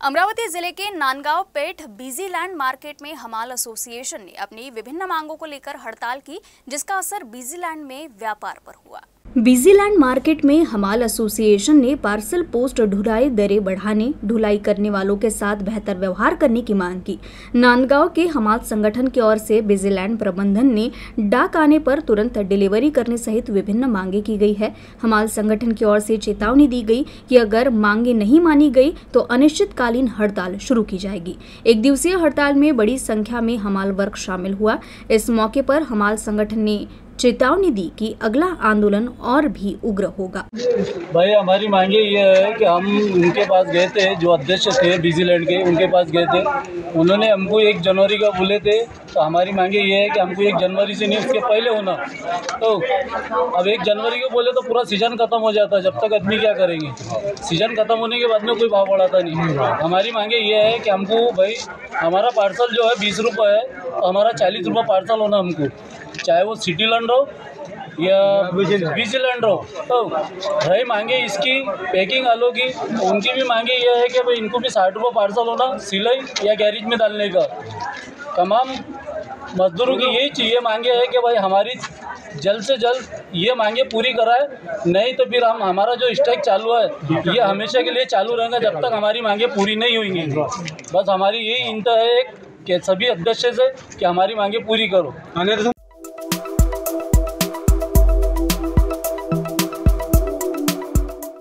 अमरावती ज़िले के Nangaon Peth busy land market में हमाल एसोसिएशन ने अपनी विभिन्न मांगों को लेकर हड़ताल की, जिसका असर बिज़ी लैंड में व्यापार पर हुआ। बिजीलैंड मार्केट में हमाल एसोसिएशन ने पार्सल पोस्ट ढुलाई दरें बढ़ाने, ढुलाई करने वालों के साथ बेहतर व्यवहार करने की मांग की। नांदगांव के हमाल संगठन की ओर से बिजीलैंड प्रबंधन ने डाक आने पर तुरंत डिलीवरी करने सहित विभिन्न मांगे की गई है। हमाल संगठन की ओर से चेतावनी दी गई कि अगर मांगे नहीं मानी गई तो अनिश्चितकालीन हड़ताल शुरू की जाएगी। एक दिवसीय हड़ताल में बड़ी संख्या में हमाल वर्ग शामिल हुआ। इस मौके पर हमाल संगठन ने चेतावनी दी कि अगला आंदोलन और भी उग्र होगा। भाई, हमारी मांगे ये है कि हम उनके पास गए थे, जो अध्यक्ष थे बिजीलैंड के, उनके पास गए थे। उन्होंने हमको एक जनवरी का बोले थे तो हमारी मांगे ये है कि हमको एक जनवरी से नहीं, उसके पहले होना। तो अब एक जनवरी को बोले तो पूरा सीज़न खत्म हो जाता है जब तक आदमी क्या करेंगे? सीज़न खत्म होने के बाद में कोई भाव बढ़ाता नहीं। हमारी मांगे ये है कि हमको, भाई, हमारा पार्सल जो है बीस रुपये है तो हमारा चालीस रुपये पार्सल होना हमको। चाहे वो सिटी लैंड हो या बीजी लैंड हो तो भाई मांगे इसकी पैकिंग आलू की उनकी भी मांगे ये है कि भाई इनको भी साठ रुपये पार्सल होना सिलाई या गैरेज में डालने का। तमाम मजदूरों की यही चाहिए मांगे है कि भाई हमारी जल्द से जल्द ये मांगे पूरी कराए नहीं तो फिर हम हमारा जो स्ट्राइक चालू है ये हमेशा के लिए चालू रहेगा जब तक हमारी मांगे पूरी नहीं होंगी। बस हमारी यही इंत है कि सभी अध्यक्ष से कि हमारी मांगे पूरी करो।